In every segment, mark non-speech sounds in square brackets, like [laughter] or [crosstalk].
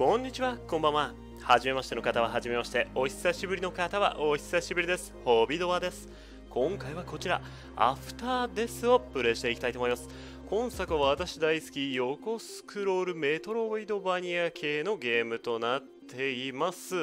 こんにちは、こんばんは。はじめましての方ははじめまして、お久しぶりの方はお久しぶりです。ホビドアです。今回はこちら、アフターデスをプレイしていきたいと思います。今作は私大好き横スクロールメトロイドバニア系のゲームとなっています。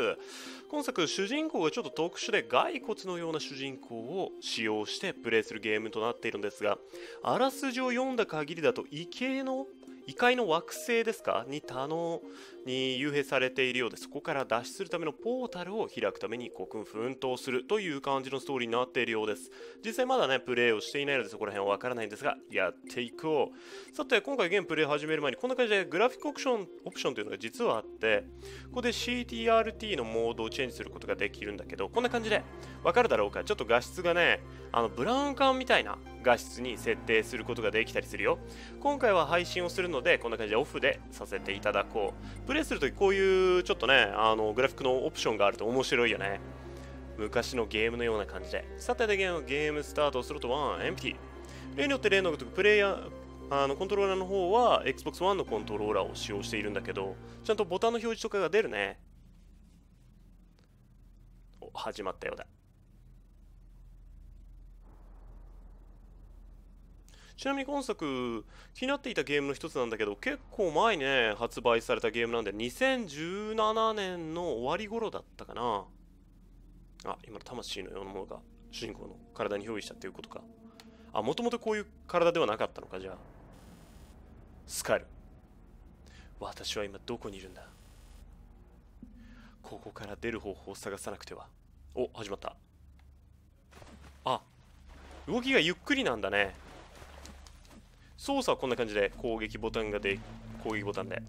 今作主人公がちょっと特殊で骸骨のような主人公を使用してプレイするゲームとなっているんですがあらすじを読んだ限りだと異形の異界の惑星ですか？に他のに幽閉されているようでそこから脱出するためのポータルを開くために国奮闘するという感じのストーリーになっているようです。実際まだねプレイをしていないのでそこら辺はわからないんですがやっていこう。さて今回ゲームプレイ始める前にこんな感じでグラフィックオプションオプションというのが実はあってここで CTRT のモードをチェンジすることができるんだけどこんな感じでわかるだろうか？ちょっと画質がねあのブラウン管みたいな画質に設定することができたりするよ。今回は配信をするのでこんな感じでオフでさせていただこう。プレイするときこういうちょっとねあのグラフィックのオプションがあると面白いよね。昔のゲームのような感じで。さてでゲームゲームスタートすると1エンプティ例によって例のごとくプレイヤーあのコントローラーの方は Xbox One のコントローラーを使用しているんだけどちゃんとボタンの表示とかが出るね。始まったようだ。ちなみに今作気になっていたゲームの一つなんだけど結構前ね発売されたゲームなんで2017年の終わり頃だったかな。あ今の魂のようなものが主人公の体に憑依したっていうことか。あもともとこういう体ではなかったのかじゃあ。スカル。私は今どこにいるんだ。ここから出る方法を探さなくては。お始まった。あ動きがゆっくりなんだね。操作はこんな感じで攻撃ボタンがで攻撃ボタンで。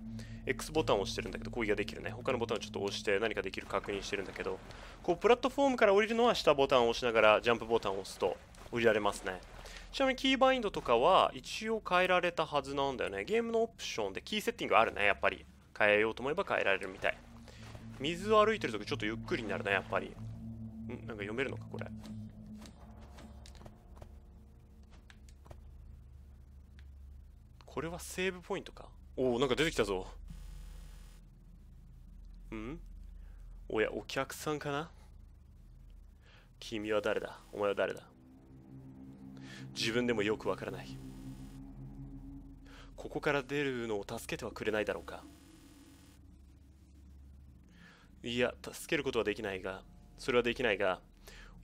X ボタンを押してるんだけど攻撃ができるね。他のボタンをちょっと押して何かできる確認してるんだけど。こうプラットフォームから降りるのは下ボタンを押しながらジャンプボタンを押すと降りられますね。ちなみにキーバインドとかは一応変えられたはずなんだよね。ゲームのオプションでキーセッティングあるね。やっぱり。変えようと思えば変えられるみたい。水を歩いてるときちょっとゆっくりになるねやっぱり。ん？なんか読めるのかこれ。これはセーブポイントか？おおなんか出てきたぞ。ん？おやお客さんかな？君は誰だ？お前は誰だ？自分でもよくわからない。ここから出るのを助けてはくれないだろうか？いや助けることはできないがそれはできないが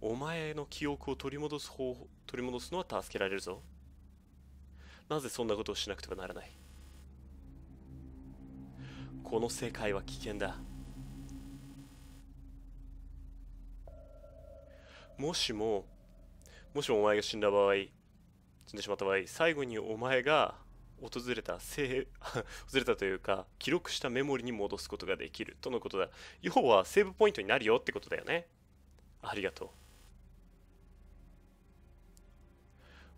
お前の記憶を取り戻す方法取り戻すのは助けられるぞ。なぜそんなことをしなくてはならない？この世界は危険だ。もしももしもお前が死んだ場合死んでしまった場合最後にお前が訪れたせ [laughs] 訪れたというか記録したメモリに戻すことができるとのことだ。要はセーブポイントになるよってことだよね。ありがとう。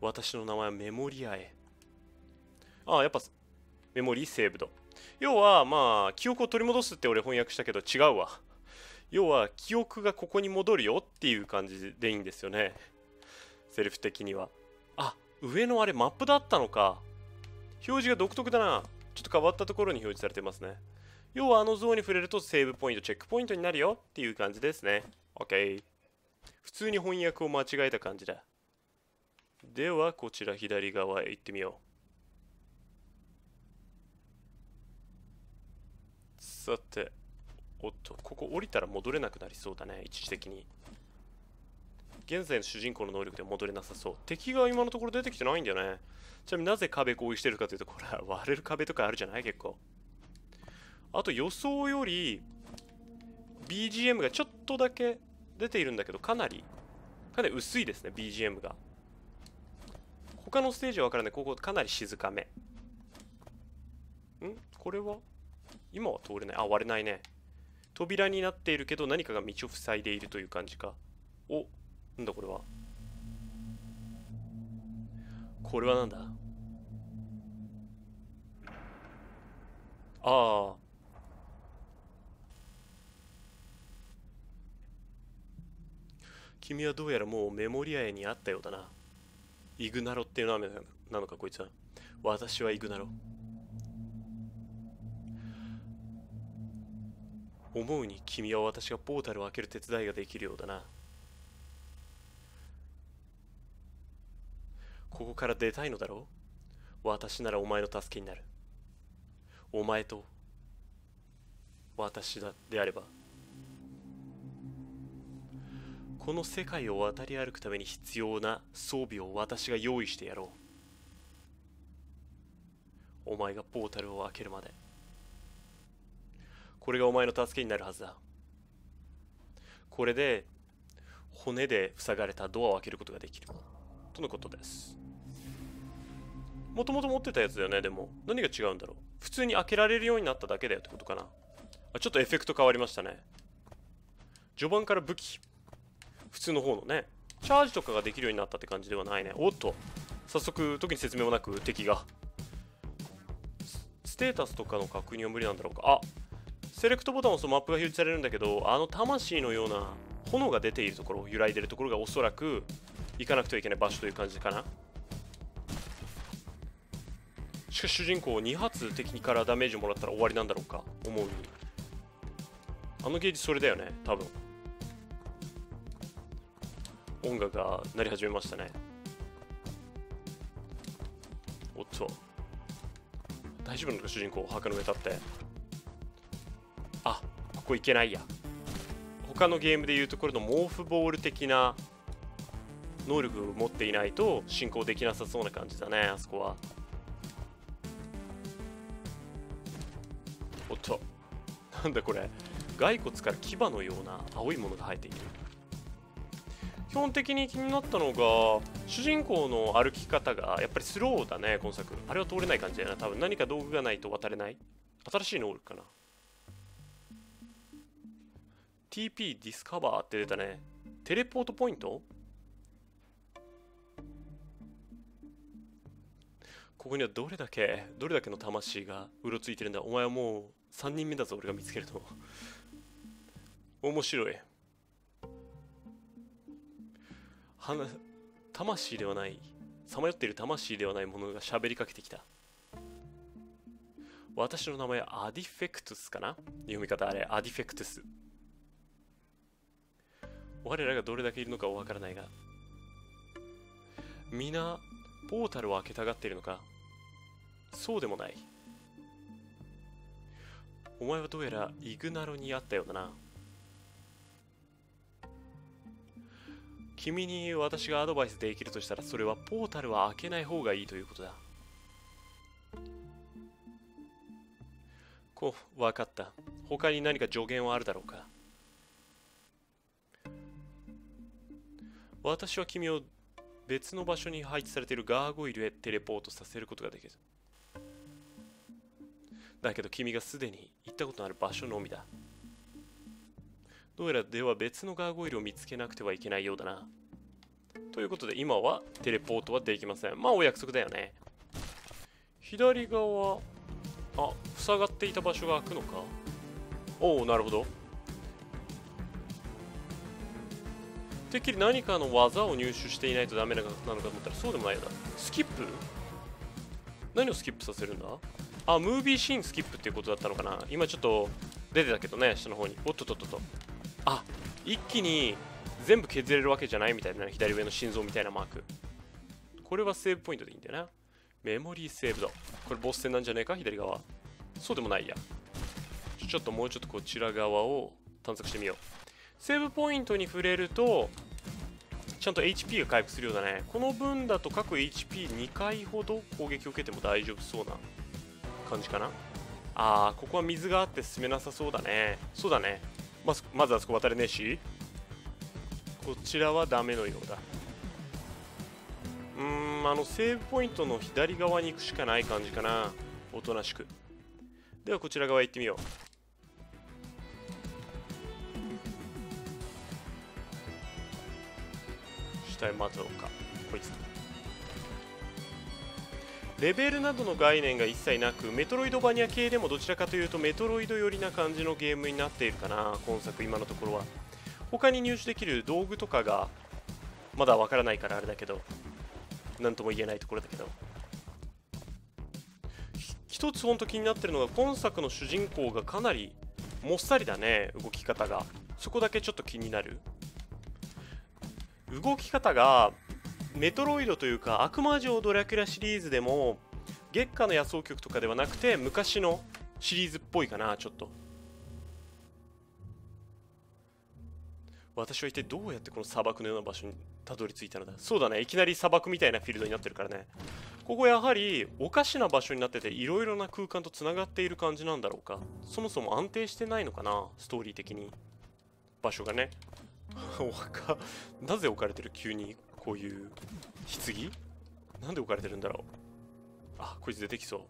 私の名前はメモリアエ。ああやっぱメモリーセーブド。要はまあ記憶を取り戻すって俺翻訳したけど違うわ。要は記憶がここに戻るよっていう感じでいいんですよね。セルフ的には。あ上のあれマップだったのか。表示が独特だな。ちょっと変わったところに表示されてますね。要はあの像に触れるとセーブポイントチェックポイントになるよっていう感じですね。OK 普通に翻訳を間違えた感じだ。ではこちら左側へ行ってみよう。さておっとここ降りたら戻れなくなりそうだね一時的に。現在の主人公の能力で戻れなさそう。敵が今のところ出てきてないんだよね。ちなみになぜ壁攻撃してるかというとこれは割れる壁とかあるじゃない？結構。あと予想より BGM がちょっとだけ出ているんだけどかなりかなり薄いですね BGM が。他のステージは分からない。ここかなり静かめ。ん？これは？今は通れない。あ割れないね。扉になっているけど何かが道を塞いでいるという感じか。おなんだこれは。これはなんだ？ああ。君はどうやらもうメモリアへにあったようだな。イグナロっていう名前なのかこいつは。私はイグナロ。思うに君は私がポータルを開ける手伝いができるようだな。ここから出たいのだろう？私ならお前の助けになる。お前と私だであれば。この世界を渡り歩くために必要な装備を私が用意してやろう。お前がポータルを開けるまで。これがお前の助けになるはずだ。これで骨で塞がれたドアを開けることができる。とのことです。もともと持ってたやつだよね？でも何が違うんだろう？普通に開けられるようになっただけだよってことかな。あちょっとエフェクト変わりましたね。序盤から武器。普通の方のね。チャージとかができるようになったって感じではないね。おっと。早速特に説明もなく敵が。ステータスとかの確認は無理なんだろうか。あセレクトボタンを押すとマップが表示されるんだけどあの魂のような炎が出ているところ揺らいでるところがおそらく行かなくてはいけない場所という感じかな。しかし主人公2発敵からダメージをもらったら終わりなんだろうか思う。にあのゲージそれだよね多分。音楽が鳴り始めましたね。おっと。大丈夫なのか主人公墓の上立って。ここ行けないや。他のゲームでいうところの毛布ボール的な能力を持っていないと進行できなさそうな感じだねあそこは。おっと。なんだこれ。骸骨から牙のような青いものが生えている。基本的に気になったのが主人公の歩き方がやっぱりスローだね今作。あれは通れない感じだよな多分。何か道具がないと渡れない。新しい能力かな。TP ディスカバーって出たね。テレポートポイント？ここにはどれだけどれだけの魂がうろついてるんだ？お前はもう3人目だぞ俺が見つけるの。面白い。は魂ではない。さまよっている魂ではないものが喋りかけてきた。私の名前はアディフェクトゥスかな？読み方あれアディフェクトゥス。我らがどれだけいるのかわからないが皆ポータルを開けたがっているのか？そうでもない。お前はどうやらイグナロにあったようだな。君に私がアドバイスできるとしたらそれはポータルは開けない方がいいということだ。こう分かった。他に何か助言はあるだろうか？私は君を別の場所に配置されているガーゴイルへテレポートさせることができる。だけど君がすでに行ったことのある場所のみだ。どうやらでは別のガーゴイルを見つけなくてはいけないようだな。ということで今はテレポートはできません。まあお約束だよね。左側あ塞がっていた場所が開くのか。おおなるほど。てっきり何かの技を入手していないとダメなのかと思ったらそうでもないよだスキップ？何をスキップさせるんだ？あムービーシーンスキップっていうことだったのかな。今ちょっと出てたけどね下の方に。おっとっとっとっと。あ一気に全部削れるわけじゃないみたいな左上の心臓みたいなマーク。これはセーブポイントでいいんだよな。メモリーセーブド。これボス戦なんじゃねえか？左側。そうでもないや。ちょっともうちょっとこちら側を探索してみよう。セーブポイントに触れるとちゃんと HP が回復するようだね。この分だと各 HP2 回ほど攻撃を受けても大丈夫そうな感じかな。あーここは水があって進めなさそうだね。そうだね。まずまずあそこ渡れねえし。こちらはダメのようだ。うーんあのセーブポイントの左側に行くしかない感じかな。おとなしく。ではこちら側行ってみよう。下へ待とうか。こいつ。レベルなどの概念が一切なくメトロイドバニア系でもどちらかというとメトロイド寄りな感じのゲームになっているかな今作今のところは。他に入手できる道具とかがまだわからないからあれだけど何とも言えないところだけど。一つ本当気になってるのが今作の主人公がかなりもっさりだね動き方が。そこだけちょっと気になる。動き方がメトロイドというか悪魔城ドラキュラシリーズでも月下の野草曲とかではなくて昔のシリーズっぽいかなちょっと。私は一体どうやってこの砂漠のような場所にたどり着いたのだ？そうだねいきなり砂漠みたいなフィールドになってるからね。ここやはりおかしな場所になってていろいろな空間とつながっている感じなんだろうか。そもそも安定してないのかなストーリー的に。場所がね。[laughs] お墓なぜ置かれてる急にこういう棺？なんで置かれてるんだろう。あこいつ出てきそう。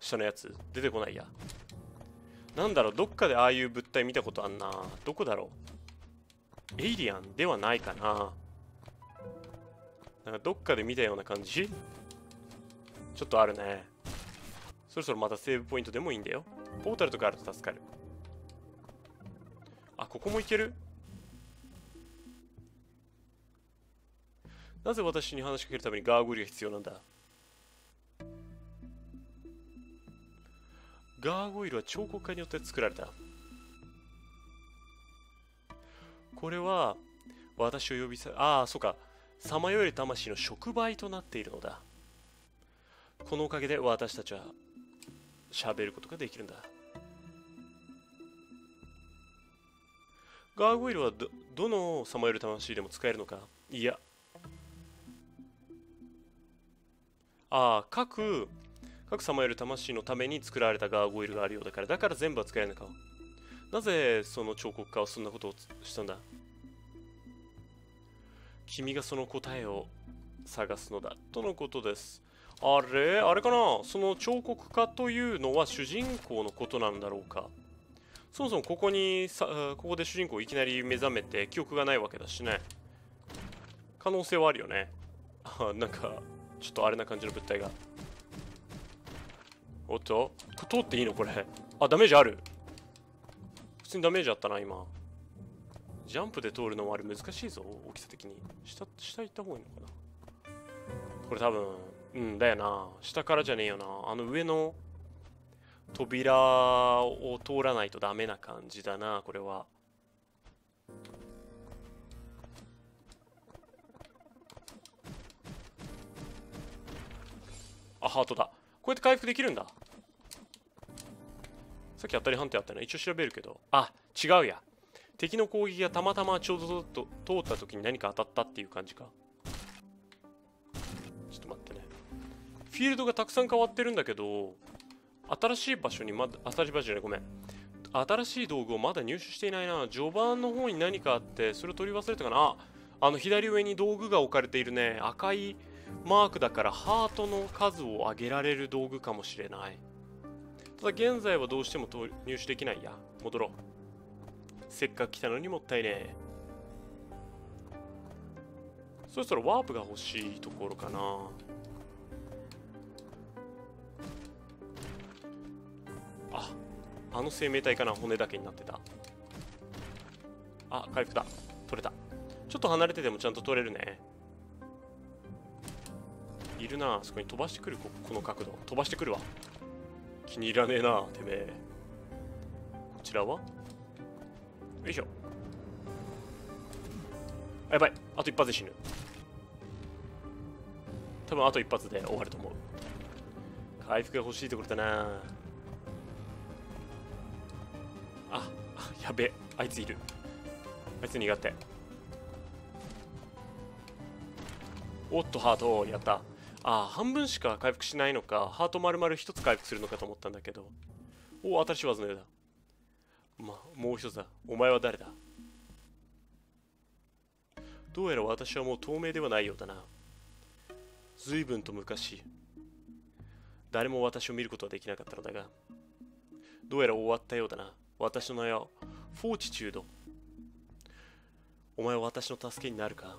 下のやつ。出てこないや。なんだろう。どっかでああいう物体見たことあんな。どこだろう。エイリアンではないかな。なんかどっかで見たような感じ。ちょっとあるね。そろそろまたセーブポイントでもいいんだよ。ポータルとかあると助かる。あここもいける？なぜ私に話しかけるためにガーゴイルが必要なんだ？ガーゴイルは彫刻家によって作られた。これは私を呼びさああそうか。さまよえる魂の触媒となっているのだ。このおかげで私たちは喋ることができるんだ。ガーゴイルはどどのさまよえる魂でも使えるのか？いやああ各各さまよえる魂のために作られたガーゴイルがあるようだからだから全部は使えるのか。なぜその彫刻家はそんなことをしたんだ？君がその答えを探すのだとのことです。あれ？あれかな？その彫刻家というのは主人公のことなんだろうか。そもそもここにさここで主人公いきなり目覚めて記憶がないわけだしね。可能性はあるよね。あなんかちょっとあれな感じの物体がおっと？通っていいの？これあダメージある普通にダメージあったな、今。ジャンプで通るのもあれ難しいぞ、大きさ的に。下、下行った方がいいのかな。これ多分、うんだよな。下からじゃねえよな。あの上の扉を通らないとダメな感じだな、これは。あ、ハートだ。こうやって回復できるんだ。さっき当たり判定あったね。一応調べるけど。あ、違うや。敵の攻撃がたまたまちょうどと通った時に何か当たったっていう感じか。ちょっと待ってね。フィールドがたくさん変わってるんだけど、新しい場所にまだ、新しい場所じゃない、ごめん。新しい道具をまだ入手していないな。序盤の方に何かあって、それを取り忘れたかな。あの左上に道具が置かれているね。赤いマークだからハートの数を上げられる道具かもしれない。ただ現在はどうしても入手できないや。戻ろう。せっかく来たのにもったいねえ。そろそろワープが欲しいところかな。あ、あの生命体かな骨だけになってた。あ、回復だ。取れた。ちょっと離れててもちゃんと取れるね。いるなあそこに飛ばしてくるここの角度飛ばしてくるわ気に入らねえな、てめえ。こちらは？よいしょ。あ、やばい。あと一発で死ぬ。多分あと一発で終わると思う。回復が欲しいところだなあ、やべえあいついる。あいつ苦手。おっと、ハート、やった。あ、半分しか回復しないのか、ハート丸々一つ回復するのかと思ったんだけど。おお、新しい技のようだ。ま、もう一つだ。お前は誰だ？どうやら私はもう透明ではないようだな。随分と昔、誰も私を見ることはできなかったのだが、どうやら終わったようだな。私の名はフォーチチュード。お前は私の助けになるか？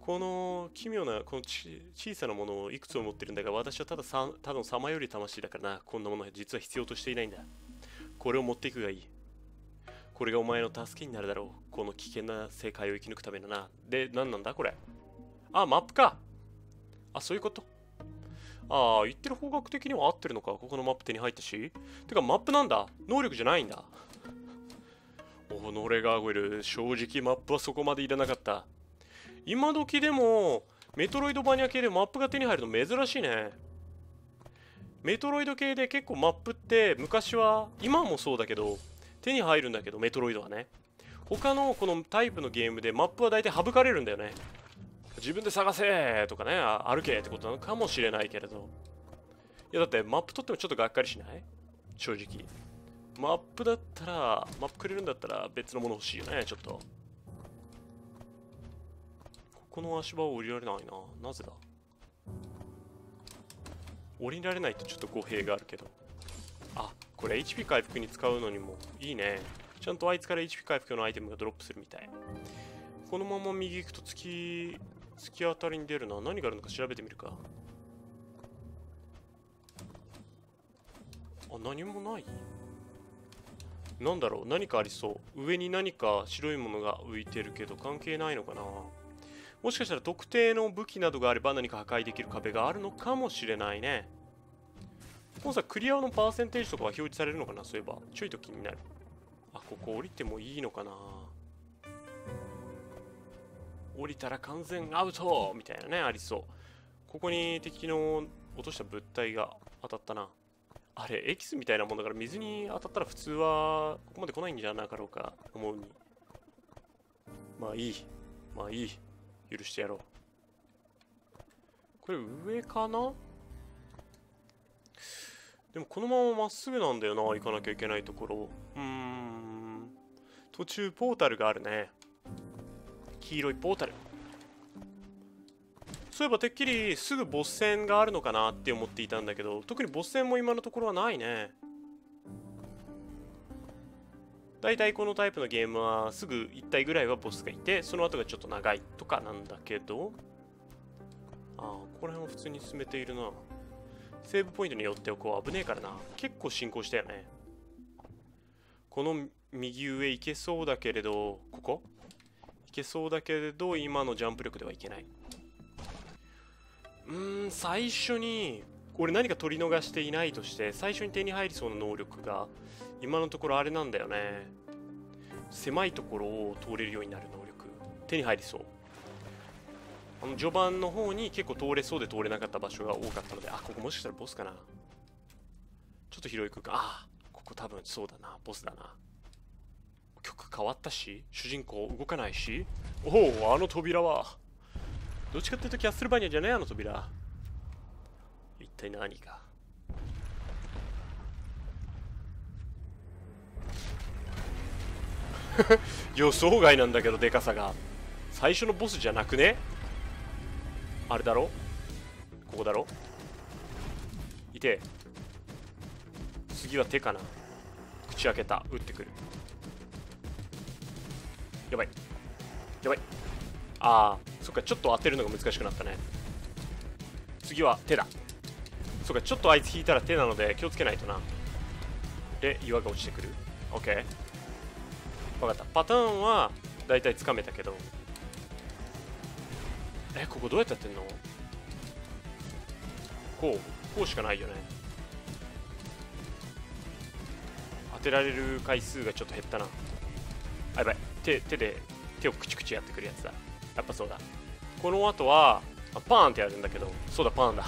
この奇妙なこの小さなものをいくつを持ってるんだが私はたださただの様より魂だからなこんなものは実は必要としていないんだこれを持っていくがいいこれがお前の助けになるだろうこの危険な世界を生き抜くためだなで何なんだ？これあマップかあ、そういうことああ、言ってる方角的には合ってるのか？ここのマップ手に入ったし。てか、マップなんだ？能力じゃないんだ。己がゴイル。正直マップはそこまでいらなかった。今時でも、メトロイドバニア系でマップが手に入るの珍しいね。メトロイド系で結構マップって昔は、今もそうだけど、手に入るんだけど、メトロイドはね。他のこのタイプのゲームでマップは大体省かれるんだよね。自分で探せとかね、歩けってことなのかもしれないけれど。いやだってマップ取ってもちょっとがっかりしない？正直。マップだったら、マップくれるんだったら別のもの欲しいよね、ちょっと。この足場を降りられないな。なぜだ？降りられないとちょっと語弊があるけど。あ、これ HP 回復に使うのにもいいね。ちゃんとあいつから HP 回復のアイテムがドロップするみたい。このまま右行くと突き、突き当たりに出るな。何があるのか調べてみるか。あ、何もないなんだろう？何かありそう。上に何か白いものが浮いてるけど関係ないのかな？もしかしたら特定の武器などがあれば何か破壊できる壁があるのかもしれないね。このさ、クリアのパーセンテージとかは表示されるのかな？そういえば。ちょいと気になる。あ、ここ降りてもいいのかな？降りたら完全アウトみたいなね、ありそう。ここに敵の落とした物体が当たったな。あれ、エキスみたいなものだから水に当たったら普通はここまで来ないんじゃなかろうか、思うに。まあいい。まあいい。許してやろう。これ上かな？でもこのまままっすぐなんだよな、行かなきゃいけないところ。うーん。途中ポータルがあるね。黄色いポータル。そういえばてっきりすぐボス戦があるのかなって思っていたんだけど、特にボス戦も今のところはないね。大体このタイプのゲームはすぐ1体ぐらいはボスがいて、その後がちょっと長いとかなんだけど、ああ、ここら辺は普通に進めているな。セーブポイントに寄っておこう。危ねえからな。結構進行したよね。この右上行けそうだけれど、ここ？行けそうだけれど、今のジャンプ力ではいけない。うーん、最初に、俺何か取り逃していないとして、最初に手に入りそうな能力が、今のところあれなんだよね。狭いところを通れるようになる能力。手に入りそう。あの序盤の方に結構通れそうで通れなかった場所が多かったので、あ、ここもしかしたらボスかな。ちょっと広い空間。あ、ここ多分そうだな。ボスだな。曲変わったし、主人公動かないし？おお、あの扉は。どっちかっていうとキャッスルバニアじゃねえあの扉。一体何が？[laughs] 予想外なんだけど、でかさが。最初のボスじゃなくね？あれだろ？ここだろ？いて。次は手かな。口開けた。撃ってくる。やばい。やばい。ああそっか。ちょっと当てるのが難しくなったね。次は手だ。そっか。ちょっとあいつ引いたら手なので気をつけないとな。で岩が落ちてくる。OK 分かった。パターンはだいたいつかめたけど。えここどうやってやってんの？こう。こうしかないよね。当てられる回数がちょっと減ったな。あやばい。手手で手をクチクチやってくるやつだ。やっぱそうだ。この後はあパーンってやるんだけど。そうだパーンだ。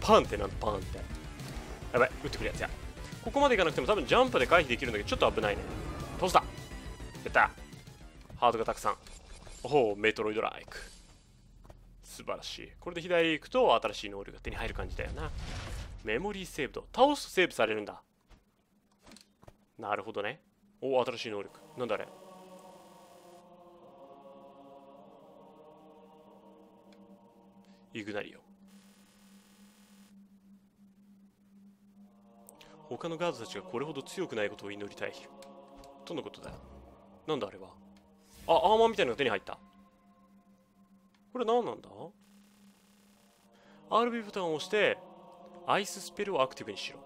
パーンってなんだパーンって。やばい。撃ってくるやつや。ここまでいかなくても多分ジャンプで回避できるんだけどちょっと危ないね。倒した。やったハードがたくさんおおメトロイドライク素晴らしい。これで左行くと新しい能力が手に入る感じだよな。メモリーセーブド。倒すとセーブされるんだ。なるほどね。おお、新しい能力。なんだあれ？イグナリオ。他のガードたちがこれほど強くないことを祈りたい。とのことだ。なんだあれは？あ、アーマーみたいなのが手に入った。これ何なんだ ?RB ボタンを押して、アイススペルをアクティブにしろ。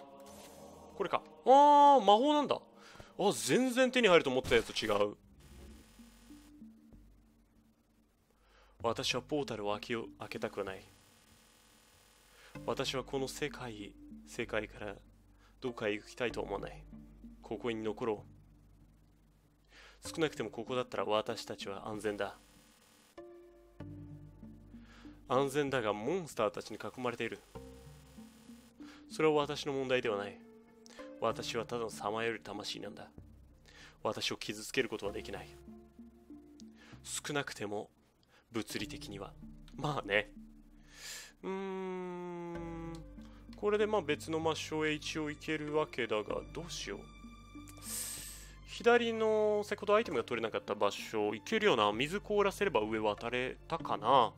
これか。あー、魔法なんだ。あ、全然手に入ると思ったやつと違う。私はポータルを開けよ開けたくない。私はこの世界世界からどこかへ行きたいと思わないここに残ろう少なくてもここだったら私たちは安全だ。安全だがモンスターたちに囲まれている。それは私の問題ではない。私はただのさまよる魂なんだ。私を傷つけることはできない。少なくても物理的には。まあね。うーん。これでまあ別の場所へ一応行けるわけだがどうしよう。左の先ほどアイテムが取れなかった場所行けるような水凍らせれば上渡れたかな。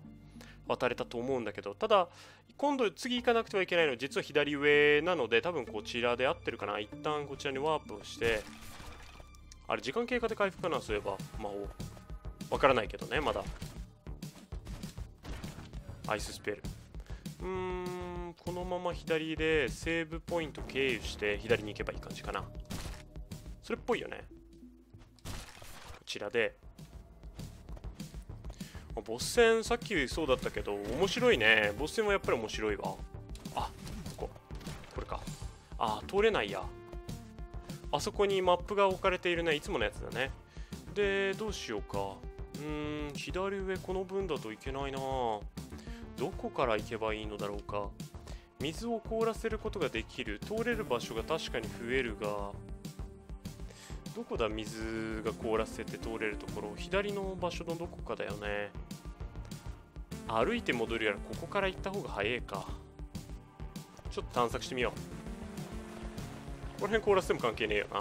渡れたと思うんだけど。ただ今度次行かなくてはいけないのは実は左上なので多分こちらで合ってるかな。一旦こちらにワープをして。あれ時間経過で回復かなそういえば。魔法わからないけどねまだ。アイススペル。うーんこのまま左でセーブポイント経由して左に行けばいい感じかな。それっぽいよね。こちらで。ボス戦さっきそうだったけど面白いね。ボス戦はやっぱり面白いわ。あここ。これか。あ通れないや。あそこにマップが置かれているね。いつものやつだね。でどうしようか。うーん左上この分だといけないな。どこから行けばいいのだろうか。水を凍らせることができる。通れる場所が確かに増えるが。どこだ水が凍らせて通れるところ左の場所のどこかだよね。歩いて戻るやらここから行った方が早いか。ちょっと探索してみよう。この辺凍らせても関係ねえよ。な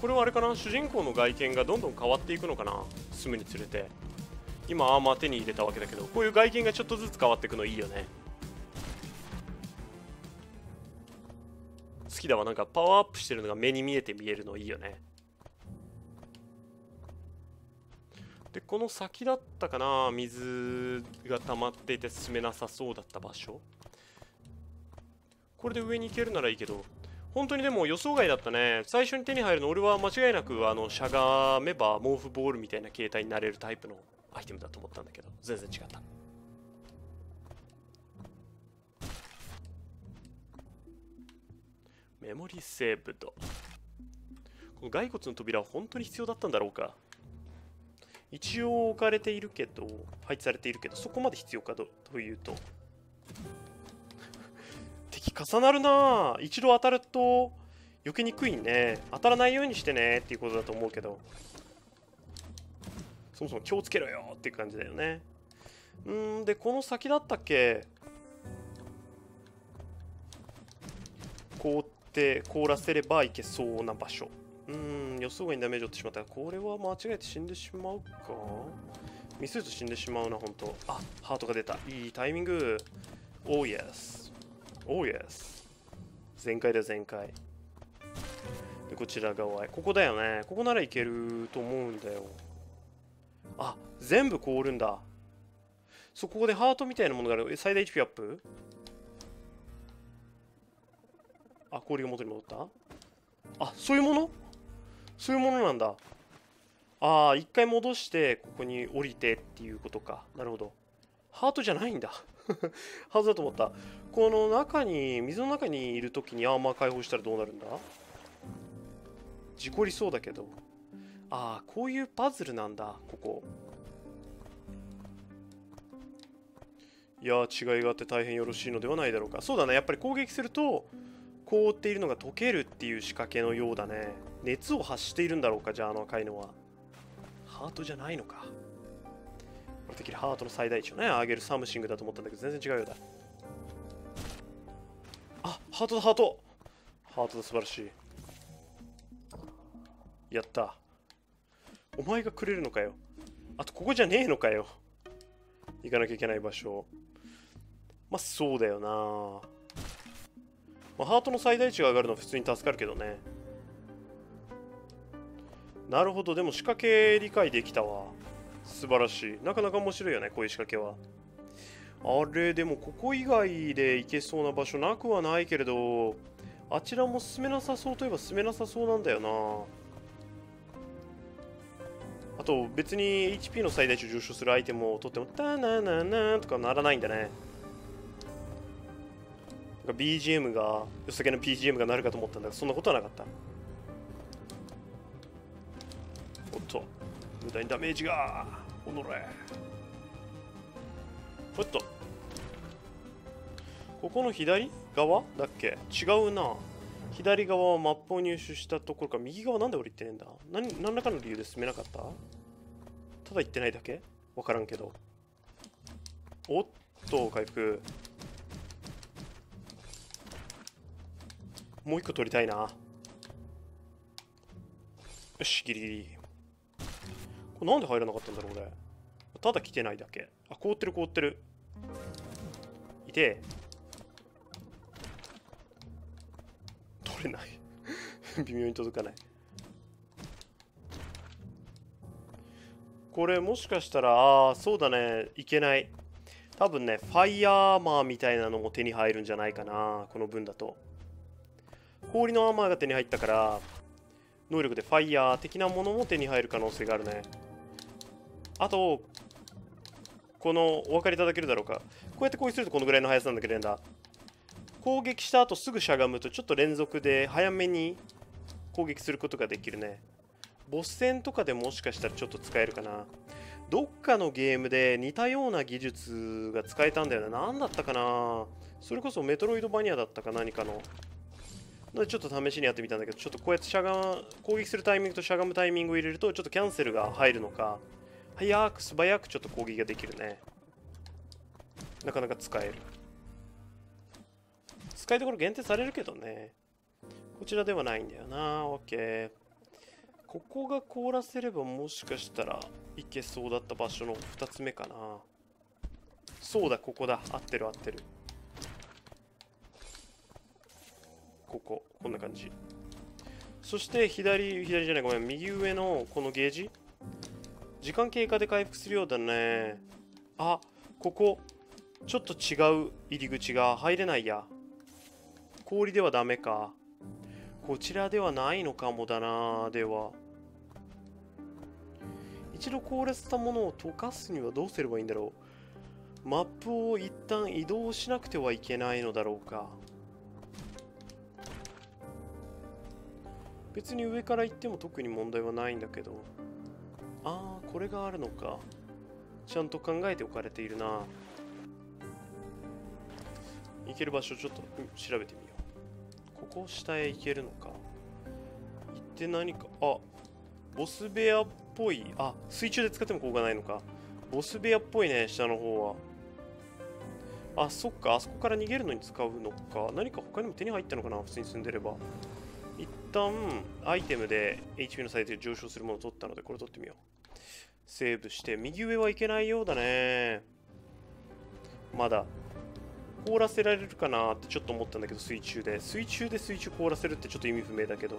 これはあれかな？主人公の外見がどんどん変わっていくのかな？進むにつれて。今アーマー手に入れたわけだけどこういう外見がちょっとずつ変わっていくのいいよね。好きだわ。なんかパワーアップしてるのが目に見えて見えるのいいよね。でこの先だったかな。水が溜まっていて進めなさそうだった場所。これで上に行けるならいいけど。本当にでも予想外だったね。最初に手に入るの俺は間違いなくあのしゃがめば毛布ボールみたいな形態になれるタイプのアイテムだと思ったんだけど。全然違った。メモリーセーブドこの骸骨の扉は本当に必要だったんだろうか。一応置かれているけど配置されているけどそこまで必要かとというと。[laughs] 敵重なるな一度当たると避けにくいね。当たらないようにしてね。っていうことだと思うけど。そもそも気をつけろよっていう感じだよね。うんでこの先だったっけ？凍って凍らせればいけそうな場所。うん予想外にダメージを負ってしまったこれは間違えて死んでしまうか？ミスると死んでしまうな本当あハートが出た。いいタイミング。オーイエスオーイエス全開だ全開。でこちら側へ。ここだよね。ここならいけると思うんだよ。あ全部凍るんだ。そこでハートみたいなものがある。最大 HP アップ？あ氷が元に戻った？あそういうもの？そういうものなんだ。ああ一回戻してここに降りてっていうことか。なるほど。ハートじゃないんだ。[laughs] ハートだと思った。この中に水の中にいる時にアーマー解放したらどうなるんだ？事故りそうだけど。ああこういうパズルなんだここ。いや違いがあって大変よろしいのではないだろうか。そうだね。やっぱり攻撃すると凍っているのが溶けるっていう仕掛けのようだね。熱を発しているんだろうかじゃああの赤いのは。ハートじゃないのか。俺的にハートの最大値をね上げるサムシングだと思ったんだけど全然違うようだ。あハートだハート。ハートだ素晴らしい。やった。お前がくれるのかよ。あとここじゃねえのかよ。行かなきゃいけない場所。まあそうだよな。まあ、ハートの最大値が上がるのは普通に助かるけどね。なるほど。でも仕掛け理解できたわ。素晴らしい。なかなか面白いよねこういう仕掛けは。あれでもここ以外で行けそうな場所なくはないけれどあちらも進めなさそうといえば進めなさそうなんだよな。あと別に HP の最大値を上昇するアイテムを取ってもタナナナとかならないんだね。BGM がよさげの BGM が鳴るかと思ったんだがそんなことはなかった。おっと無駄にダメージがおのれ。おっと。ここの左側だっけ？違うな。左側はマップを入手したところか右側なんで俺行ってねえんだ？何何らかの理由で進めなかった？ただ行ってないだけ？わからんけど。おっと回復。もう一個取りたいな。よしギリギリ。これなんで入らなかったんだろう俺ただ来てないだけ。あ凍ってる凍ってる。いて。取れない。[laughs] 微妙に届かない。これもしかしたらああそうだね。いけない。多分ねファイヤーマーみたいなのも手に入るんじゃないかなこの分だと。氷のアーマーが手に入ったから能力でファイヤー的なものも手に入る可能性があるね。あとこのお分かりいただけるだろうか。こうやって攻撃するとこのぐらいの速さなんだけどだ攻撃した後すぐしゃがむとちょっと連続で早めに攻撃することができるね。ボス戦とかでもしかしたらちょっと使えるかな。どっかのゲームで似たような技術が使えたんだよね。何だったかな。それこそメトロイドバニアだったか何かの。のでちょっと試しにやってみたんだけどちょっとこうやってしゃが攻撃するタイミングとしゃがむタイミングを入れるとちょっとキャンセルが入るのか早く素早くちょっと攻撃ができるね。なかなか使える。使いどころ限定されるけどね。こちらではないんだよな。OK ここが凍らせればもしかしたらいけそうだった場所の2つ目かな。そうだここだ。合ってる合ってる。こここんな感じ。そして左左じゃないごめん右上のこのゲージ。時間経過で回復するようだね。あここちょっと違う入り口が入れないや。氷ではダメか。こちらではないのかもだなでは。一度凍らせたものを溶かすにはどうすればいいんだろう。マップを一旦移動しなくてはいけないのだろうか。別に上から行っても特に問題はないんだけど。ああこれがあるのか。ちゃんと考えておかれているな。行ける場所ちょっと調べてみよう。ここ下へ行けるのか。行って何か。あボス部屋っぽい。あ水中で使っても効果ないのか。ボス部屋っぽいね下の方は。あそっか。あそこから逃げるのに使うのか。何か他にも手に入ったのかな普通に住んでれば。旦アイテムで HP の最低上昇するものを取ったのでこれ取ってみよう。セーブして右上はいけないようだね。まだ。凍らせられるかなってちょっと思ったんだけど水中で。水中で水中凍らせるってちょっと意味不明だけど。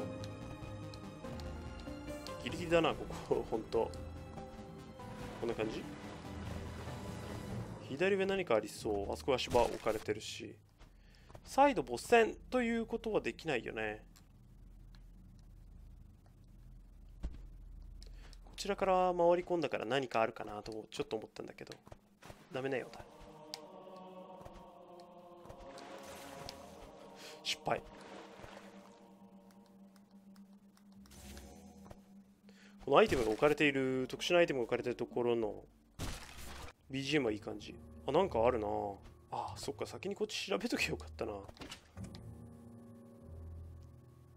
ギリギリだなここ。ほんと。こんな感じ？左上何かありそう。あそこ足場置かれてるし。再度ボス戦ということはできないよね。ちらから回り込んだから何かあるかなとちょっと思ったんだけど。ダメなようだ失敗。このアイテムが置かれている特殊なアイテムが置かれているところの BGM はいい感じ。あなんかあるな。あそっか先にこっち調べとけよかったな。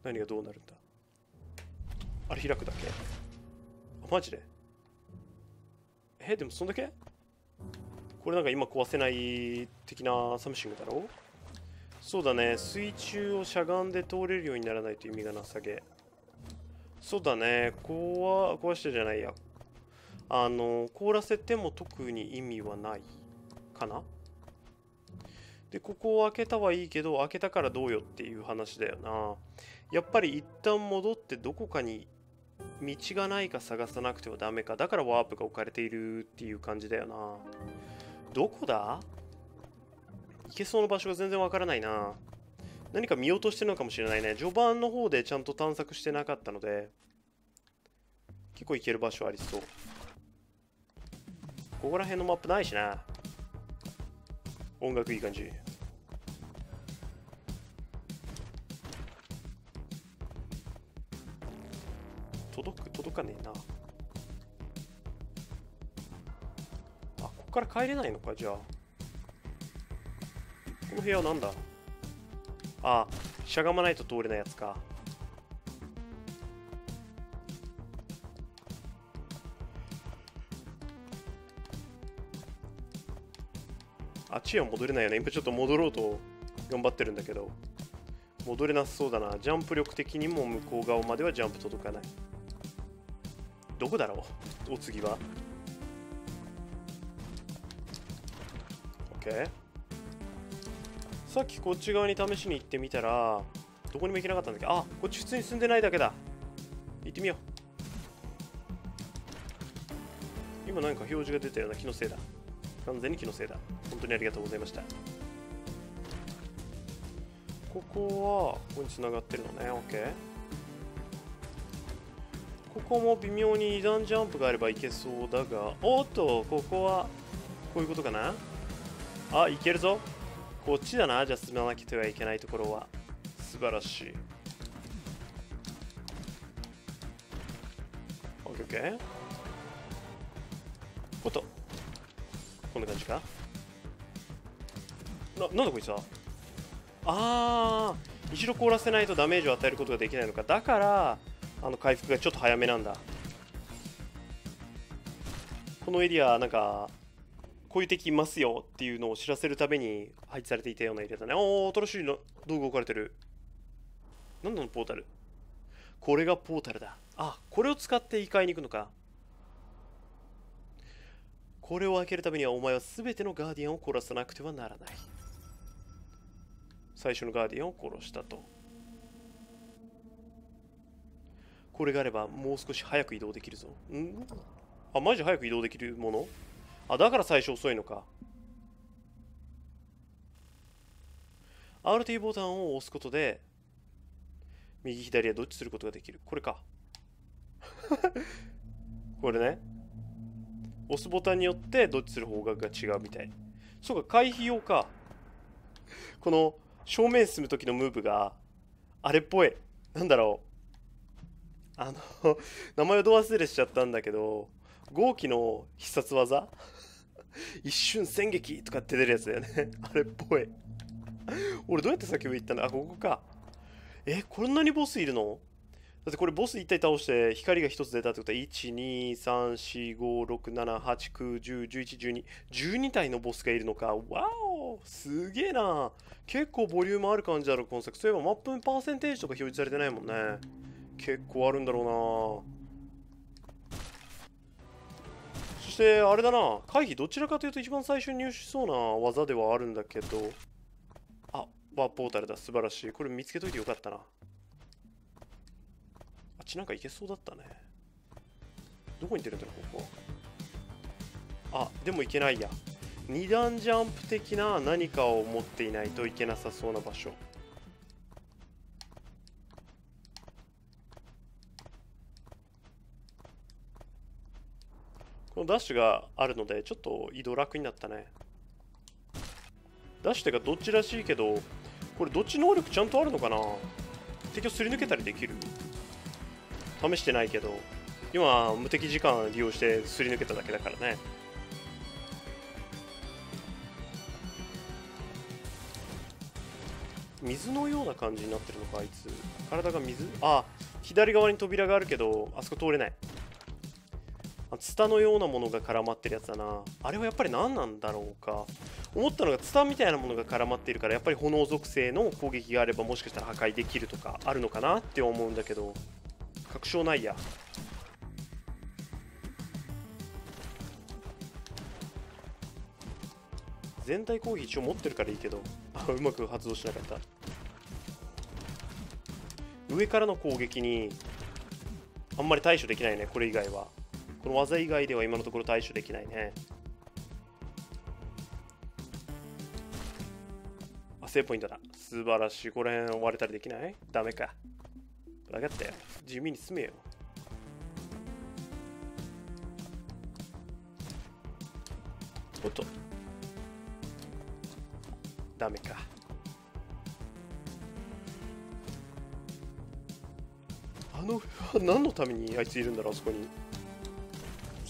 何がどうなるんだ。あれ開くだけ。マジで？えでもそんだけ？これなんか今壊せない的なサムシングだろ？そうだね。水中をしゃがんで通れるようにならないと意味がなさげ。そうだね。壊壊してじゃないや。あの凍らせても特に意味はないかな？でここを開けたはいいけど開けたからどうよっていう話だよな。やっぱり一旦戻ってどこかに道がないか探さなくてはダメか。だからワープが置かれているっていう感じだよな。どこだ？行けそうな場所が全然わからないな。何か見落としてるのかもしれないね。序盤の方でちゃんと探索してなかったので。結構行ける場所ありそう。ここら辺のマップないしな。音楽いい感じ。届く届かねえな。あここから帰れないのかじゃあ。この部屋はなんだ？あしゃがまないと通れないやつか。あっちは戻れないよね。今ちょっと戻ろうと頑張ってるんだけど。戻れなさそうだな。ジャンプ力的にも向こう側まではジャンプ届かない。どこだろう？お次は。OK さっきこっち側に試しに行ってみたらどこにも行けなかったんだけどあこっち普通に住んでないだけだ。行ってみよう。今なんか表示が出たような気のせいだ。完全に気のせいだ。本当にありがとうございました。ここはここに繋がってるのね。OK ここも微妙に2段ジャンプがあればいけそうだが。おっとここはこういうことかな？あいけるぞ。こっちだな。じゃあ進まなきゃはいけないところは。素晴らしい。OKOK おっと。こんな感じか？な、なんだこいつは？あー一度凍らせないとダメージを与えることができないのか。だからあの回復がちょっと早めなんだ。このエリアなんかこういう敵いますよっていうのを知らせるために配置されていたようなエリアだね。おお新しいの道具置かれてる。何なのポータル？これがポータルだ。あこれを使って異界に行くのか。これを開けるためにはお前は全てのガーディアンを殺さなくてはならない。最初のガーディアンを殺したと。これがあればもう少し早く移動できるぞ。ん？あマジ早く移動できるもの？あだから最初遅いのか。RT ボタンを押すことで右左はどっちすることができる？これか。[laughs] これね。押すボタンによってどっちする方角が違うみたい。そうか回避用か。この正面進む時のムーブがあれっぽい。なんだろう。あの名前をど忘れしちゃったんだけど豪輝の必殺技？[laughs] 一瞬戦撃とかって出るやつだよね。[laughs] あれっぽい。俺どうやって先上行ったんだあここか。えこんなにボスいるの？だってこれボス1体倒して光が1つ出たってことは123456789101112 12体のボスがいるのか。わお！すげえな。結構ボリュームある感じだろ今作。そういえばマップのパーセンテージとか表示されてないもんね。結構あるんだろうな。そしてあれだな。回避どちらかというと一番最初に入手しそうな技ではあるんだけど。あワーポータルだ。素晴らしい。これ見つけといてよかったな。あっちなんか行けそうだったね。どこに出るんだろうここ。あでも行けないや。2段ジャンプ的な何かを持っていないといけなさそうな場所。このダッシュがあるのでちょっと移動楽になったね。ダッシュってかどっちらしいけどこれどっち能力ちゃんとあるのかな？敵をすり抜けたりできる？試してないけど。今無敵時間利用してすり抜けただけだからね。水のような感じになってるのかあいつ。体が水？あ左側に扉があるけどあそこ通れない。ツタのようなものが絡まってるやつだな。あれはやっぱり何なんだろうか。思ったのがツタみたいなものが絡まっているからやっぱり炎属性の攻撃があればもしかしたら破壊できるとかあるのかなって思うんだけど。確証ないや。全体攻撃一応持ってるからいいけど。[laughs] うまく発動しなかった。上からの攻撃にあんまり対処できないねこれ以外は。この技以外では今のところ対処できないね。あセーポイントだ。素晴らしい。これ追われたりできない？ダメか。分かったよ。地味に進めよ。おっと。ダメか。あの [laughs] 何のためにあいついるんだろうあそこに。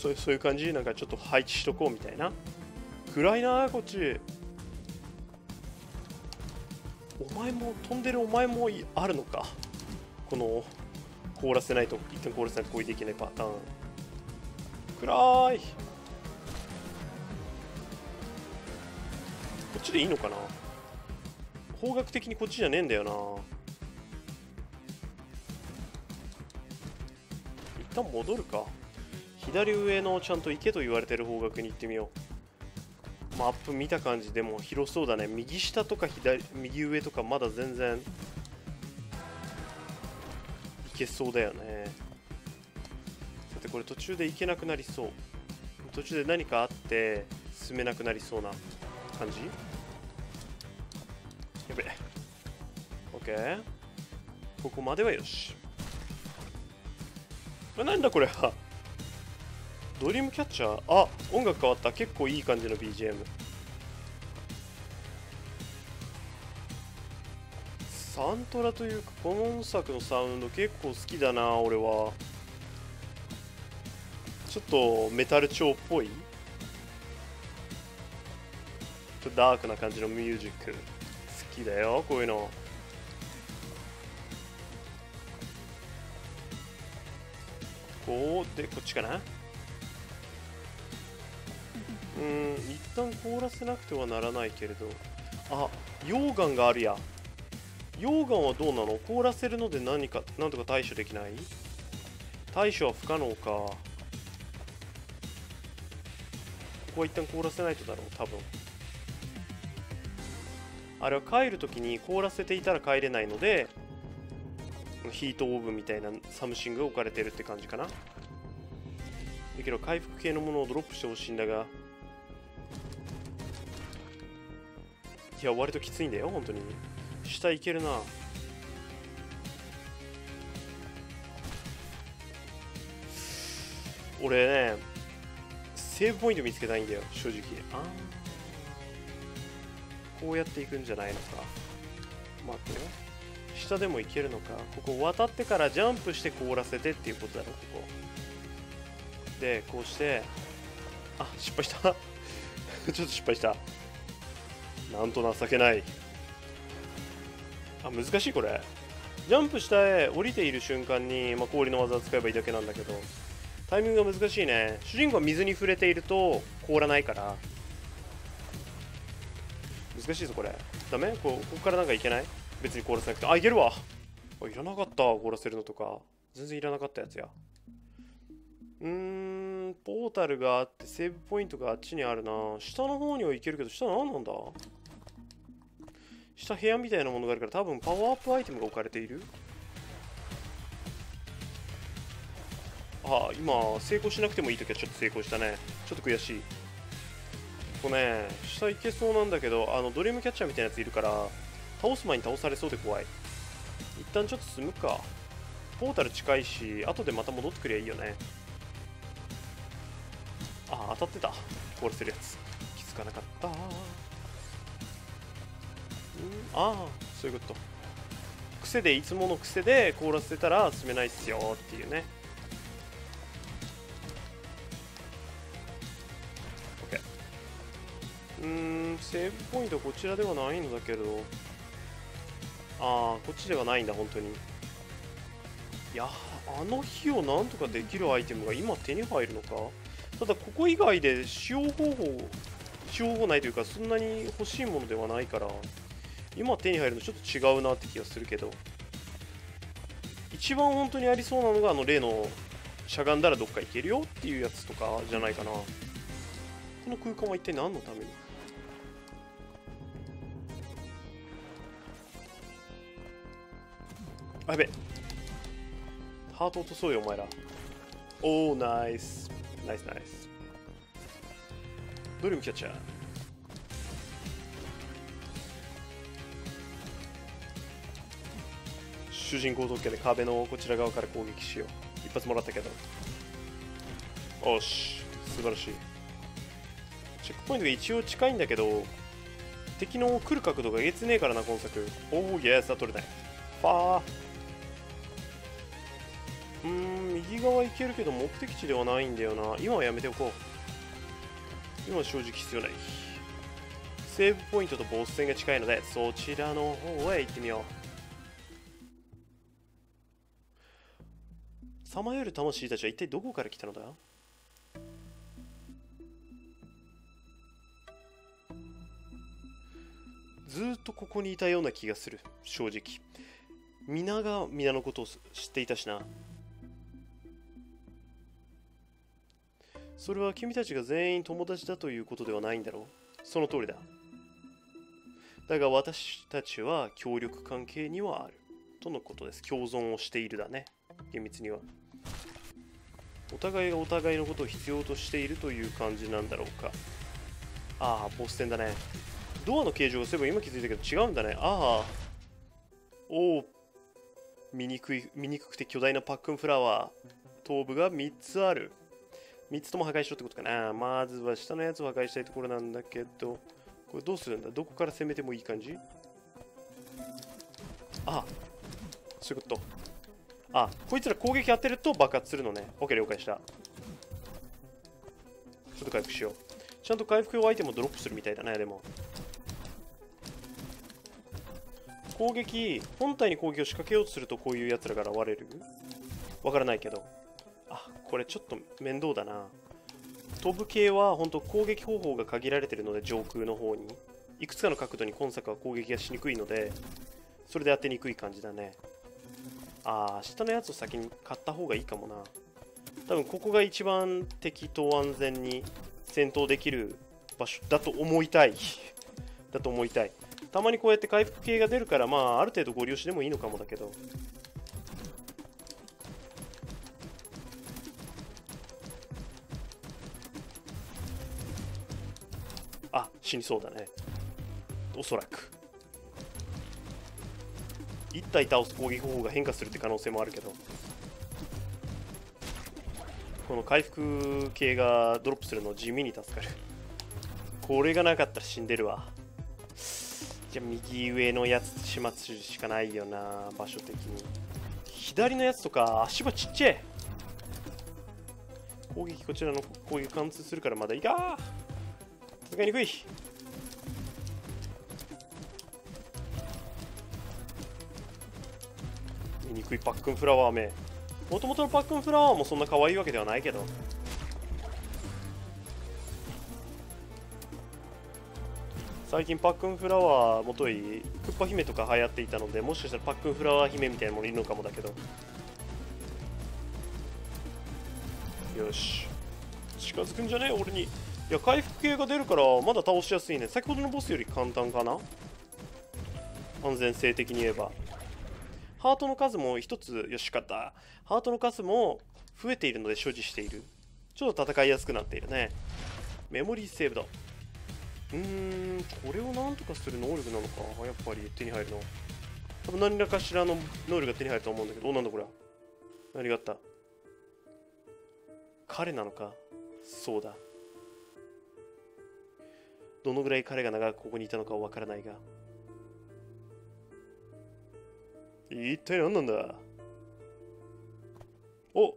そういう感じなんかちょっと配置しとこうみたいな。暗いなこっちお前も飛んでるお前もあるのか？この凍らせないと一旦凍らせないと攻撃できないパターン。暗い。こっちでいいのかな？方角的にこっちじゃねえんだよな。一旦戻るか。左上のちゃんと池と言われてる方角に行ってみよう。マップ見た感じでも広そうだね。右下とか左右上とかまだ全然いけそうだよね。さてこれ途中で行けなくなりそう。途中で何かあって進めなくなりそうな感じ？やべ。え OK ここまではよし。あなんだこれ。はドリームキャッチャー？あ音楽変わった。結構いい感じの BGM サントラというかこの音作のサウンド結構好きだな俺は。ちょっとメタル調っぽい？ちょっとダークな感じのミュージック。好きだよこういうの。こうでこっちかな？うん一旦凍らせなくてはならないけれど。あ溶岩があるや。溶岩はどうなの？凍らせるので何かなんとか対処できない？対処は不可能か。ここは一旦凍らせないとだろう多分。あれは帰るときに凍らせていたら帰れないのでヒートオーブンみたいな something が置かれてるって感じかな。だけど回復系のものをドロップしてほしいんだがいや割ときついんだよ本当に。下いけるな。俺ねセーブポイント見つけたいんだよ正直。あこうやっていくんじゃないのか。待ってよ。下でも行けるのか。ここ渡ってからジャンプして凍らせてっていうことだろここ。でこうしてあ失敗した。[laughs] ちょっと失敗した。なんと情けない。あ難しいこれ。ジャンプ下へ降りている瞬間に、まあ、氷の技を使えばいいだけなんだけどタイミングが難しいね。主人公は水に触れていると凍らないから。難しいぞこれ。ダメ？こここからなんかいけない？別に凍らせなくて。あいけるわ。あいらなかった。凍らせるのとか。全然いらなかったやつや。うーんポータルがあってセーブポイントがあっちにあるな。下の方には行けるけど下何なんだ？下部屋みたいなものがあるから多分パワーアップアイテムが置かれている。ああ今成功しなくてもいい時はちょっと成功したね。ちょっと悔しい。ここね下行けそうなんだけどあのドリームキャッチャーみたいなやついるから倒す前に倒されそうで怖い。一旦ちょっと進むか。ポータル近いし後でまた戻ってくりゃいいよね。ああ当たってた。凍らせるやつ。気づかなかった。ああそういうこと。癖でいつもの癖で凍らせたら進めないっすよっていうね。OK うーんセーブポイントこちらではないのだけど。ああこっちではないんだ本当に。いやあの火をなんとかできるアイテムが今手に入るのか？ただここ以外で使用方法使用方法ないというかそんなに欲しいものではないから。今手に入るのちょっと違うなって気がするけど。一番本当にありそうなのがあの例のしゃがんだらどっか行けるよっていうやつとかじゃないかな。この空間は一体何のために？あやべ。ハート落とそうよお前ら。おーナイス。ナイスナイス。ドリームキャッチャー？主人公特権で壁のこちら側から攻撃しよう。一発もらったけど。おし。素晴らしい。チェックポイントが一応近いんだけど敵の来る角度がえげつねえからな今作。おおイエスは取れない。ファー。うん右側行けるけど目的地ではないんだよな。今はやめておこう。今は正直必要ない。セーブポイントとボス戦が近いのでそちらの方へ行ってみよう。さまよる魂たちは一体どこから来たのだ？ずっとここにいたような気がする正直。皆が皆のことを知っていたしな。それは君たちが全員友達だということではないんだろう。その通りだ。だが私たちは協力関係にはある。とのことです。共存をしているだね。厳密には。お互いがお互いのことを必要としているという感じなんだろうか。ああボス戦だね。ドアの形状がそういえば今気づいたけど違うんだね。ああおお見にくい見にくて巨大なパックンフラワー。頭部が3つある。3つとも破壊しろってことかな。まずは下のやつを破壊したいところなんだけど。これどうするんだ？どこから攻めてもいい感じ？あそういうこと。あこいつら攻撃当てると爆発するのね。OK 了解した。ちょっと回復しよう。ちゃんと回復用アイテムをドロップするみたいだねでも。攻撃本体に攻撃を仕掛けようとするとこういうやつらが現れる？わからないけど。あこれちょっと面倒だな。飛ぶ系は本当攻撃方法が限られてるので上空の方に。いくつかの角度に今作は攻撃がしにくいのでそれで当てにくい感じだね。ああ下のやつを先に買った方がいいかもな。多分ここが一番敵と安全に戦闘できる場所だと思いたい。[laughs] だと思いたい。たまにこうやって回復系が出るからまあある程度ご利用しでもいいのかもだけど。あ死にそうだね。おそらく。1体倒す攻撃方法が変化するって可能性もあるけど。この回復系がドロップするの地味に助かる。これがなかったら死んでるわ。じゃあ右上のやつ始末しかないよな場所的に。左のやつとか足場ちっちゃい。攻撃こちらの攻撃貫通するからまだいいか。戦いにくい。くいパックンフラワーめ。もともとのパックンフラワーもそんな可愛いわけではないけど。最近パックンフラワーもといクッパ姫とか流行っていたのでもしかしたらパックンフラワー姫みたいなものいるのかもだけど。よし。近づくんじゃねえ俺に。いや回復系が出るからまだ倒しやすいね。先ほどのボスより簡単かな？安全性的に言えば。ハートの数も1つよしかった。ハートの数も増えているので所持している。ちょっと戦いやすくなっているね。メモリーセーブだ。うーんこれをなんとかする能力なのか。やっぱり手に入るの多分何らかしらの能力が手に入ると思うんだけど。おなんだこれ何があった？彼なのか。そうだ。どのぐらい彼が長くここにいたのかわからないが。一体何なんだ？お。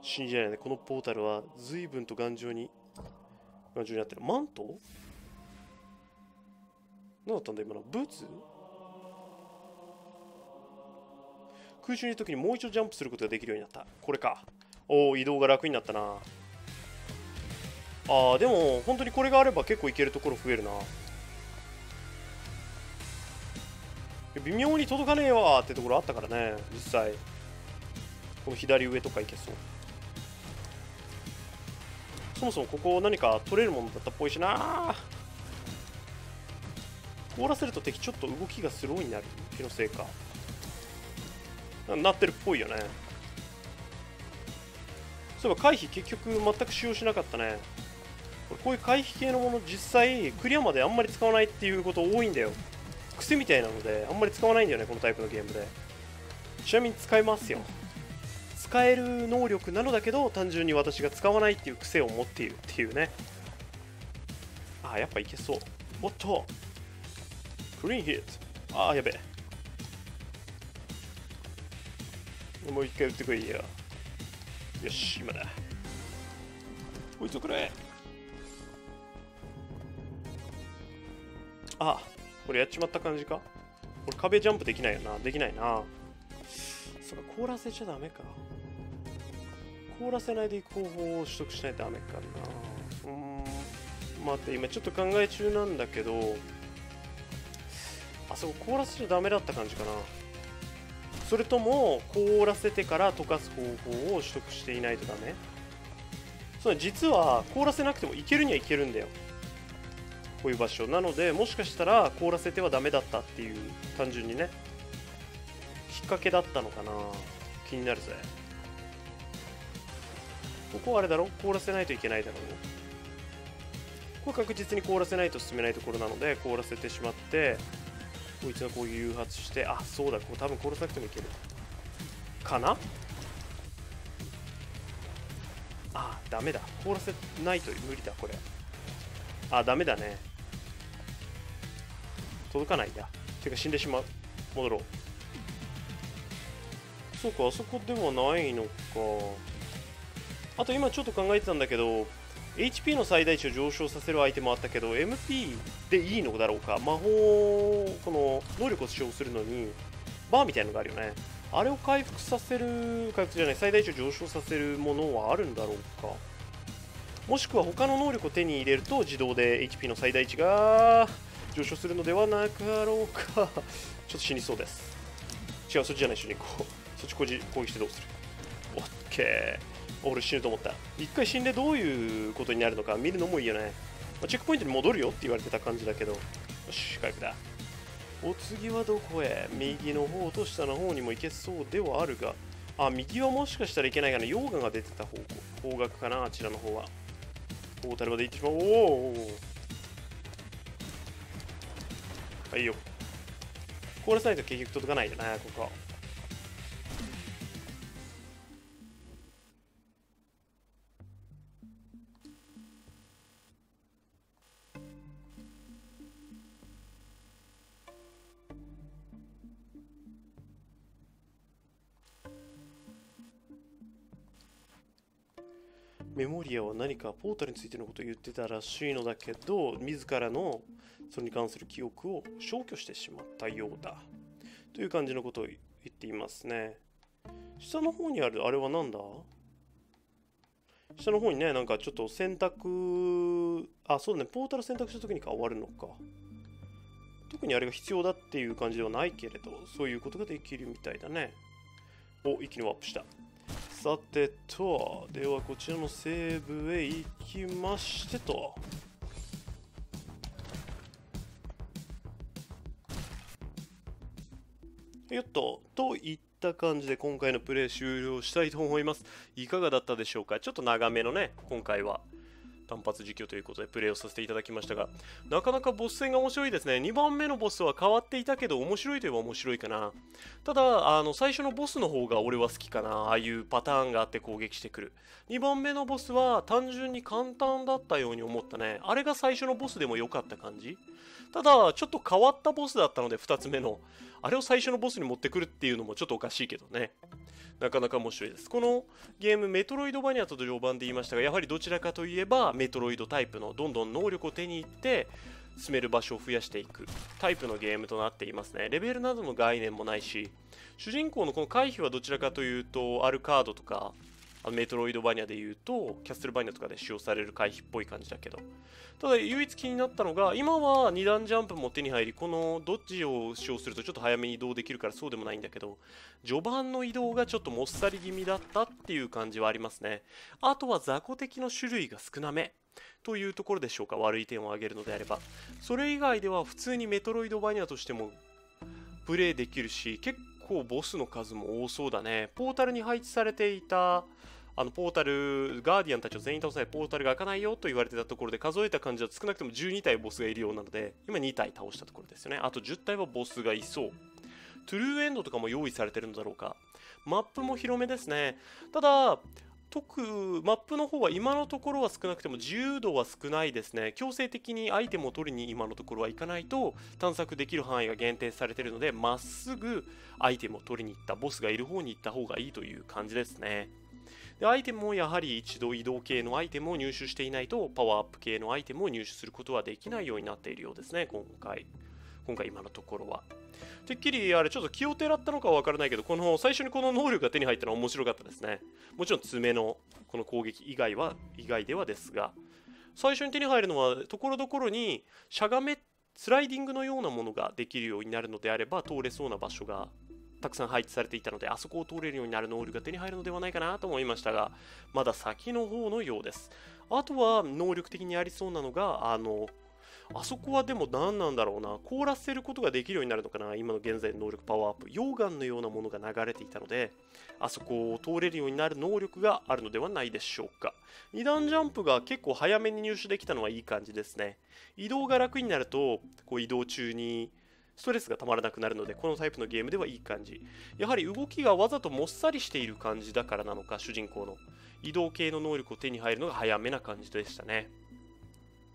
信じられない。ねこのポータルは随分と頑丈に頑丈になってる。マント？何だったんだ今の？ブーツ？空中にいる時にもう一度ジャンプすることができるようになった。これか。おお移動が楽になったな。あーでも本当にこれがあれば結構いけるところ増えるな。微妙に届かねえわってところあったからね実際。この左上とかいけそう。そもそもここ何か取れるものだったっぽいしな。凍らせると敵ちょっと動きがスローになる。気のせいか。なってるっぽいよね。そういえば回避結局全く使用しなかったね。こういう回避系のもの実際クリアまであんまり使わないっていうこと多いんだよ。癖みたいなのであんまり使わないんだよねこのタイプのゲームで。ちなみに使いますよ。使える能力なのだけど単純に私が使わないっていう癖を持っているっていうね。あやっぱいけそう。おっと。クリーンヒットああやべえ。もう一回打ってこいよ。よし今だ。こいつをくれ。あこれやっちまった感じか？これ壁ジャンプできないよな。できないな。そっか凍らせちゃダメか。凍らせないでいく方法を取得しないとダメかな。うーん。待って今ちょっと考え中なんだけど。あそこ凍らせちゃダメだった感じかな。それとも凍らせてから溶かす方法を取得していないとダメ？そう実は凍らせなくてもいけるにはいけるんだよ。こういう場所。なのでもしかしたら凍らせてはダメだったっていう単純にね。きっかけだったのかな。気になるぜ。ここはあれだろ？凍らせないといけないだろう。これ確実に凍らせないと進めないところなので凍らせてしまってこいつがこう誘発してあそうだこう多分凍らせなくてもいける。かな？あダメだ。凍らせないと無理だこれ。あダメだね。届かないんだ。てか死んでしまう。戻ろう。そうかあそこではないのか。あと今ちょっと考えてたんだけど HP の最大値を上昇させるアイテムあったけど MP でいいのだろうか。魔法この能力を使用するのにバーみたいなのがあるよね。あれを回復させる回復じゃない最大値を上昇させるものはあるんだろうか。もしくは他の能力を手に入れると自動で HP の最大値が上昇するのではなかろうか。ちょっと死にそうです。違うそっちじゃない主人公そっち攻撃してどうする？オッケー。俺死ぬと思った。一回死んでどういうことになるのか見るのもいいよね、まあ、チェックポイントに戻るよって言われてた感じだけど。よし回復だ。お次はどこへ？右の方と下の方にも行けそうではあるが。あ右はもしかしたらいけないかな。溶岩が出てた方向。方角かなあちらの方は。ポータルまで行ってしまおう。おはいよ。これさないと結局届かないよなここ。リアは何かポータルについてのことを言ってたらしいのだけど自らのそれに関する記憶を消去してしまったようだ。という感じのことを言っていますね。下の方にあるあれは何だ？下の方にねなんかちょっと選択あそうだね。ポータル選択した時に変わるのか。特にあれが必要だっていう感じではないけれどそういうことができるみたいだね。お一気にワープした。さてと、ではこちらのセーブへ行きましてと。よっと、といった感じで今回のプレイ終了したいと思います。いかがだったでしょうか？ちょっと長めのね、今回は。単発実況ということでプレイをさせていただきましたが、なかなかボス戦が面白いですね。2番目のボスは変わっていたけど、面白いといえば面白いかな。ただ、あの、最初のボスの方が俺は好きかな。ああいうパターンがあって攻撃してくる。2番目のボスは単純に簡単だったように思ったね。あれが最初のボスでも良かった感じただ、ちょっと変わったボスだったので、2つ目の。あれを最初のボスに持ってくるっていうのもちょっとおかしいけどね。なかなか面白いです。このゲーム、メトロイドバニアと序盤で言いましたが、やはりどちらかといえば、メトロイドタイプのどんどん能力を手に入って、進める場所を増やしていくタイプのゲームとなっていますね。レベルなどの概念もないし、主人公のこの回避はどちらかというと、アルカードとか、あのメトロイドバニアで言うと、キャッスルバニアとかで使用される回避っぽい感じだけど。ただ、唯一気になったのが、今は2段ジャンプも手に入り、このドッジを使用するとちょっと早めに移動できるからそうでもないんだけど、序盤の移動がちょっともっさり気味だったっていう感じはありますね。あとは雑魚敵の種類が少なめ。というところでしょうか悪い点を挙げるのであればそれ以外では普通にメトロイドバニアとしてもプレイできるし結構ボスの数も多そうだねポータルに配置されていたあのポータルガーディアンたちを全員倒さないポータルが開かないよと言われてたところで数えた感じは少なくとも12体ボスがいるようなので今2体倒したところですよねあと10体はボスがいそうトゥルーエンドとかも用意されてるんだろうか。マップも広めですね。ただ、特マップの方は今のところは少なくても自由度は少ないですね強制的にアイテムを取りに今のところは行かないと探索できる範囲が限定されているのでまっすぐアイテムを取りに行ったボスがいる方に行った方がいいという感じですねでアイテムもやはり一度移動系のアイテムを入手していないとパワーアップ系のアイテムを入手することはできないようになっているようですね今回。今回今のところは。てっきりあれちょっと気をてらったのかは分からないけどこの最初にこの能力が手に入ったのは面白かったですね。もちろん爪のこの攻撃以外は以外ではですが。最初に手に入るのはところどころにしゃがめスライディングのようなものができるようになるのであれば通れそうな場所がたくさん配置されていたのであそこを通れるようになる能力が手に入るのではないかなと思いましたがまだ先の方のようです。あとは能力的にありそうなのがあのあそこはでも何なんだろうな。凍らせることができるようになるのかな。今の現在の能力パワーアップ。溶岩のようなものが流れていたのであそこを通れるようになる能力があるのではないでしょうか。2段ジャンプが結構早めに入手できたのはいい感じですね。移動が楽になるとこう移動中にストレスがたまらなくなるので、このタイプのゲームではいい感じ。やはり動きがわざともっさりしている感じだからなのか、主人公の移動系の能力を手に入るのが早めな感じでしたね。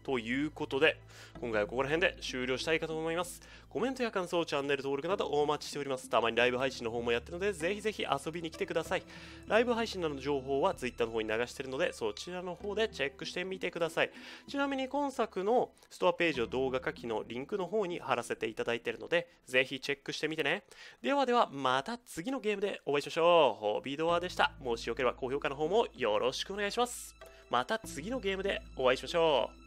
ということで、今回はここら辺で終了したいかと思います。コメントや感想、チャンネル登録などお待ちしております。たまにライブ配信の方もやってるので、ぜひぜひ遊びに来てください。ライブ配信などの情報は Twitter の方に流してるので、そちらの方でチェックしてみてください。ちなみに今作のストアページを動画書きのリンクの方に貼らせていただいてるので、ぜひチェックしてみてね。ではでは、また次のゲームでお会いしましょう。ホビドアでした。もしよければ高評価の方もよろしくお願いします。また次のゲームでお会いしましょう。